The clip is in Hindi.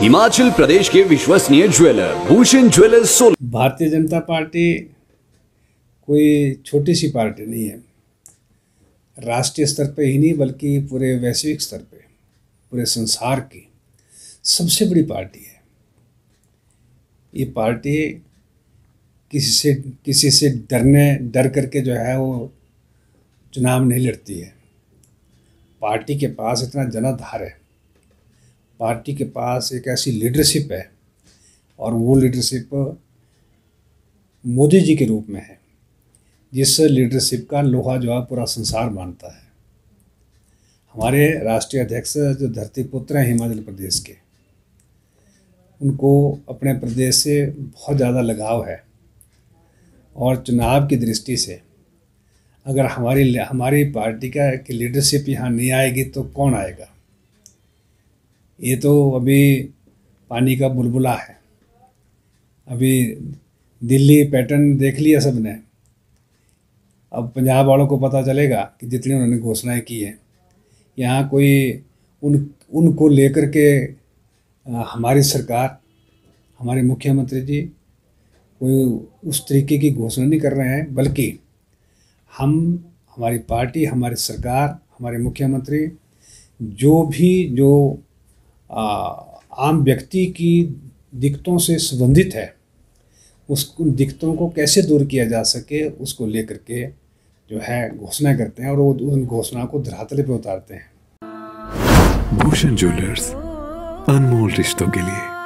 हिमाचल प्रदेश के विश्वसनीय jeweller, Bhushan jewellers soul Bharatiya Janata party कोई छोटी सी पार्टी नहीं है। राष्ट्रीय स्तर पे ही नहीं, बल्कि पूरे वैश्विक स्तर पे, पूरे संसार की सबसे बड़ी पार्टी है। ये पार्टी किसी से किसी से डरने, डर करके जो है वो चुनाव नहीं लड़ती है। पार्टी के पास इतना जनाधार है। पार्टी के पास एक ऐसी लीडरशिप है और वो लीडरशिप मोदी जी के रूप में है, जिस लीडरशिप का लोहा जो है पूरा संसार मानता है। हमारे राष्ट्रीय अध्यक्ष जो धरती पुत्र हैं हिमाचल प्रदेश के, उनको अपने प्रदेश से बहुत ज़्यादा लगाव है और चुनाव की दृष्टि से अगर हमारी हमारी पार्टी का की लीडरशिप यहाँ नहीं आएगी तो कौन आएगा? ये तो अभी पानी का बुलबुला है। अभी दिल्ली पैटर्न देख लिया सबने। अब पंजाब वालों को पता चलेगा कि जितनी उन्होंने घोषणाएँ की हैं। यहाँ कोई उन, उनको लेकर के हमारी सरकार, हमारे मुख्यमंत्री जी कोई उस तरीके की घोषणा नहीं कर रहे हैं, बल्कि हम, हमारी पार्टी, हमारी सरकार, हमारे मुख्यमंत्री, जो भी, जो आम व्यक्ति की दिक्कतों से संबंधित है, उस उन दिक्कतों को कैसे दूर किया जा सके, उसको लेकर के जो है घोषणा करते हैं और वो उन घोषणा को धरातल पर उतारते हैं। भूषण ज्वेलर्स, अनमोल रिश्तों के लिए।